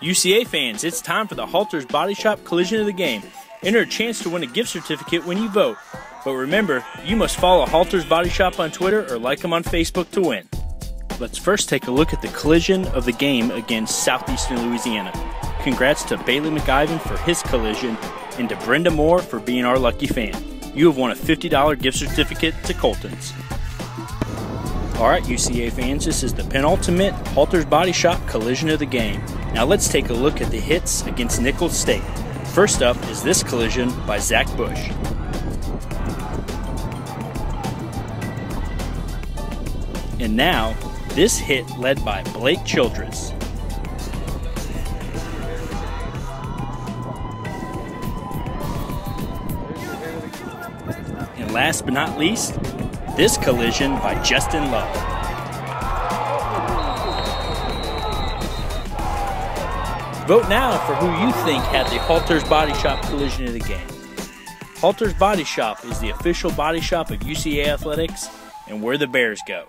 UCA fans, it's time for the Halters Body Shop Collision of the Game. Enter a chance to win a gift certificate when you vote. But remember, you must follow Halters Body Shop on Twitter or like them on Facebook to win. Let's first take a look at the collision of the game against Southeastern Louisiana. Congrats to Bailey McIvan for his collision and to Brenda Moore for being our lucky fan. You have won a $50 gift certificate to Colton's. Alright, UCA fans, this is the penultimate Halters Body Shop collision of the game. Now let's take a look at the hits against Nicholls State. First up is this collision by Zach Bush. And now, this hit led by Blake Childress. And last but not least, this collision by Justin Love. Vote now for who you think had the Halters Body Shop collision of the game. Halters Body Shop is the official body shop of UCA Athletics and where the Bears go.